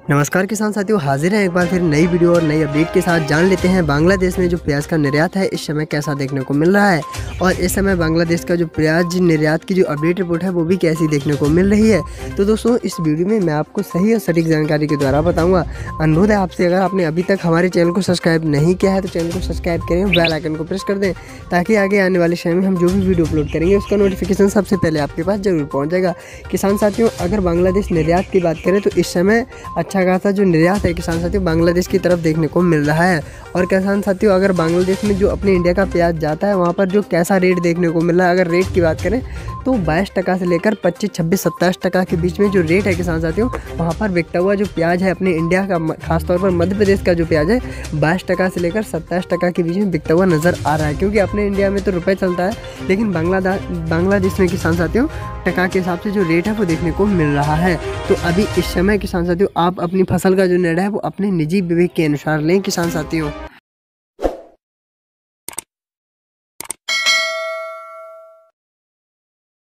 नमस्कार किसान साथियों, हाजिर हैं एक बार फिर नई वीडियो और नई अपडेट के साथ। जान लेते हैं, बांग्लादेश में जो प्याज का निर्यात है, इस समय कैसा देखने को मिल रहा है? और इस समय बांग्लादेश का जो प्याज निर्यात की जो अपडेट रिपोर्ट है, वो भी कैसी देखने को मिल रही है? तो दोस्तों, इस वीडियो में मैं आपको सही और सटीक जानकारी के द्वारा बताऊँगा। अनुरोध है आपसे, अगर आपने अभी तक हमारे चैनल को सब्सक्राइब नहीं किया है तो चैनल को सब्सक्राइब करें बेल आइकन को प्रेस कर दें, ताकि आगे आने वाले समय में हम जो भी वीडियो अपलोड करेंगे, उसका नोटिफिकेशन सबसे पहले आपके पास ज़रूर पहुँच जाएगा। किसान साथियों, अगर बांग्लादेश निर्यात की बात करें तो इस समय अच्छा खासा जो निर्यात है किसान साथियों, बांग्लादेश की तरफ़ देखने को मिल रहा है। और किसान साथियों, अगर बांग्लादेश में जो अपने इंडिया का प्याज जाता है, वहाँ पर जो कैसा रेट देखने को मिल रहा है, अगर रेट की बात करें तो बाईस टका से लेकर पच्चीस छब्बीस सत्ताईस टका के बीच में जो रेट है किसान साथियों, वहाँ पर बिकता हुआ जो प्याज है अपने इंडिया का खासतौर पर मध्य प्रदेश का जो प्याज है, बाईस टका से लेकर सत्ताईस टका के बीच में बिकता हुआ नज़र आ रहा है। क्योंकि अपने इंडिया में तो रुपये चलता है, लेकिन बांग्लादेश बांग्लादेश में किसान साथियों, टका के हिसाब से जो रेट है वो देखने को मिल रहा है। तो अभी इस समय किसान साथियों अपनी फ़सल का जो निर्णय है, वो अपने निजी विवेक के अनुसार लें, किसान साथियों।